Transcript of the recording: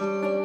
Oh.